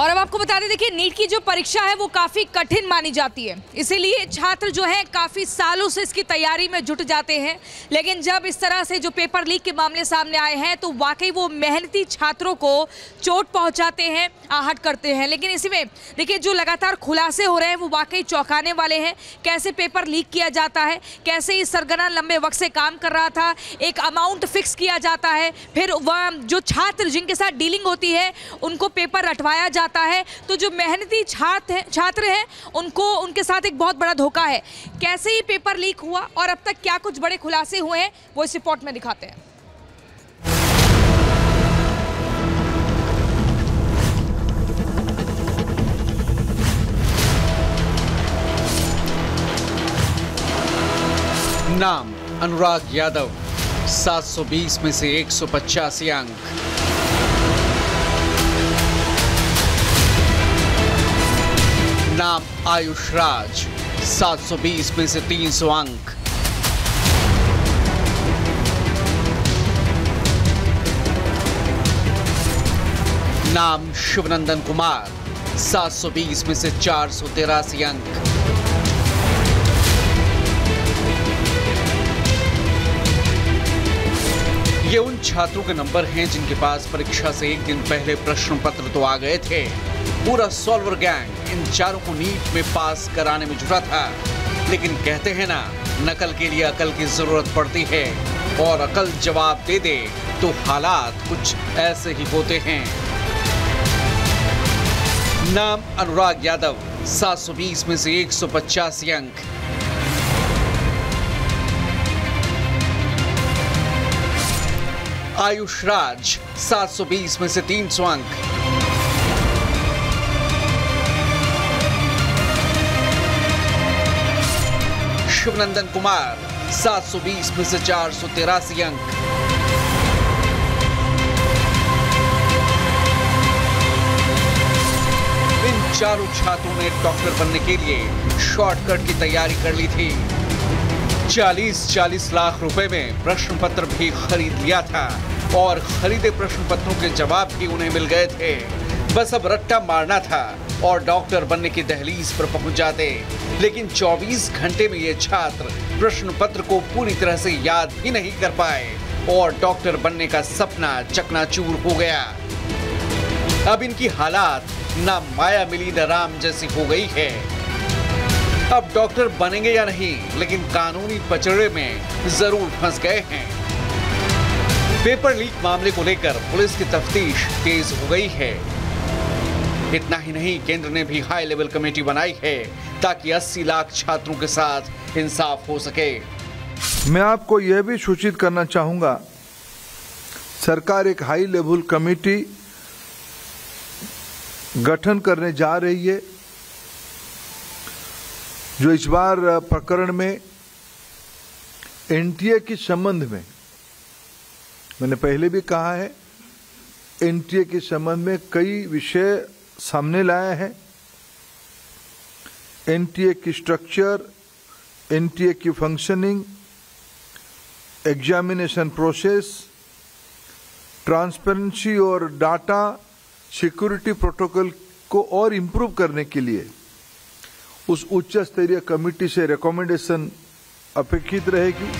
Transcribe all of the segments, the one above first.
और अब आपको बता दें, देखिए, नीट की जो परीक्षा है, वो काफ़ी कठिन मानी जाती है। इसीलिए छात्र जो है, काफ़ी सालों से इसकी तैयारी में जुट जाते हैं। लेकिन जब इस तरह से जो पेपर लीक के मामले सामने आए हैं तो वाकई वो मेहनती छात्रों को चोट पहुंचाते हैं, आहट करते हैं। लेकिन इसी में, देखिए, जो लगातार खुलासे हो रहे हैं, वो वाकई चौंकाने वाले हैं। कैसे पेपर लीक किया जाता है, कैसे इस सरगना लंबे वक्त से काम कर रहा था, एक अमाउंट फिक्स किया जाता है, फिर वह जो छात्र जिनके साथ डीलिंग होती है, उनको पेपर रटवाया जाता है तो जो मेहनती छात्र हैं छात्र हैं, उनको, उनके साथ एक बहुत बड़ा धोखा है। कैसे ही पेपर लीक हुआ और अब तक क्या कुछ बड़े खुलासे हुए हैं, वो इस रिपोर्ट में दिखाते हैं। नाम अनुराग यादव 720 में से 185 अंक। नाम आयुष राज। 720 में से 300 अंक। नाम शिवनंदन कुमार। 720 में से चार सौ तिरासी अंक। ये उन छात्रों के नंबर हैं जिनके पास परीक्षा से एक दिन पहले प्रश्न पत्र तो आ गए थे। पूरा सॉल्वर गैंग इन चारों को नीट में पास कराने में जुटा था। लेकिन कहते हैं ना, नकल के लिए अकल की ज़रूरत पड़ती है और अकल जवाब दे दे तो हालात कुछ ऐसे ही होते हैं। नाम अनुराग यादव 720 में से 185 अंक। आयुष राज 720 में से 300 अंक। शिवनंदन कुमार 720 में से चार सौ तिरासी अंक। इन चारों छात्रों ने डॉक्टर बनने के लिए शॉर्टकट की तैयारी कर ली थी। 40-40 लाख रुपए में प्रश्न पत्र भी खरीद लिया था और खरीदे प्रश्न पत्रों के जवाब भी उन्हें मिल गए थे। बस अब रट्टा मारना था और डॉक्टर बनने की दहलीज पर पहुँच जाते। लेकिन 24 घंटे में ये छात्र प्रश्न पत्र को पूरी तरह से याद भी नहीं कर पाए और डॉक्टर बनने का सपना चकनाचूर हो गया। अब इनकी हालात ना माया मिली, न राम जैसी हो गई है। अब डॉक्टर बनेंगे या नहीं, लेकिन कानूनी पचड़े में ज़रूर फंस गए हैं। पेपर लीक मामले को लेकर पुलिस की तफ्तीश तेज हो गई है। इतना ही नहीं, केंद्र ने भी हाई लेवल कमेटी बनाई है, ताकि 80 लाख छात्रों के साथ इंसाफ हो सके। मैं आपको यह भी सूचित करना चाहूँगा, सरकार एक हाई लेवल कमेटी गठन करने जा रही है, जो इस बार प्रकरण में एनटीए के संबंध में, मैंने पहले भी कहा है एनटीए के संबंध में कई विषय सामने लाया है। एनटीए की स्ट्रक्चर एनटीए की फंक्शनिंग एग्जामिनेशन प्रोसेस ट्रांसपेरेंसी और डाटा सिक्योरिटी प्रोटोकॉल को और इम्प्रूव करने के लिए उस उच्च स्तरीय कमेटी से रिकमेंडेशन अपेक्षित रहेगी।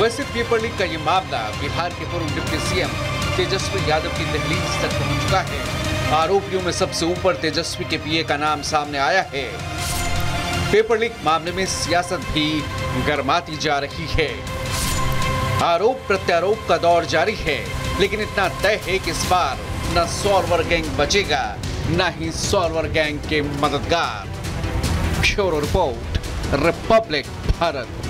वैसे पेपर लीक का ये मामला बिहार के पूर्व डिप्टी सीएम तेजस्वी यादव की दहलीज तक पहुँच चुका है। आरोपियों में सबसे ऊपर तेजस्वी के पीए का नाम सामने आया है। पेपर लीक मामले में सियासत भी गर्माती जा रही है। आरोप प्रत्यारोप का दौर जारी है, लेकिन इतना तय है कि इस बार न सॉल्वर गैंग बचेगा, न ही सॉल्वर गैंग के मददगार। Bureau report, republic Bharat.